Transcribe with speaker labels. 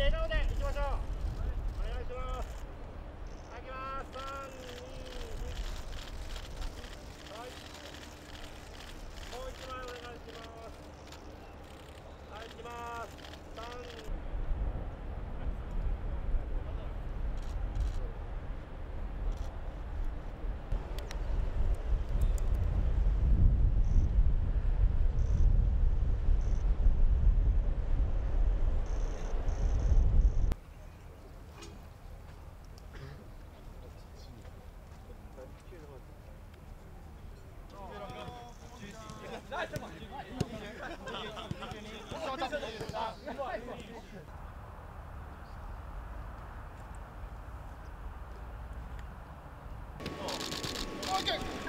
Speaker 1: 笑顔でいきましょう。Okay.